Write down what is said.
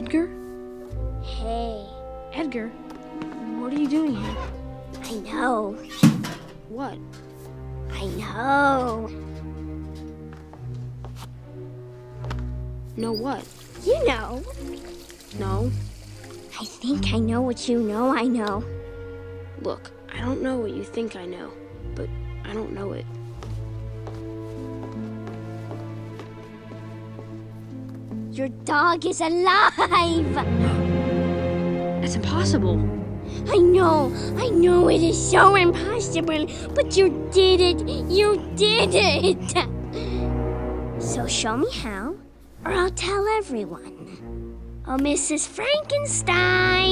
Edgar? Hey, Edgar? What are you doing here? I know. What? I know. Know what? You know. No. I think I know what you know I know. Look, I don't know what you think I know, but I don't know it. Your dog is alive! That's impossible. I know, I know it is so impossible, but you did it! You did it! So show me how, or I'll tell everyone. Oh, Mrs. Frankenstein!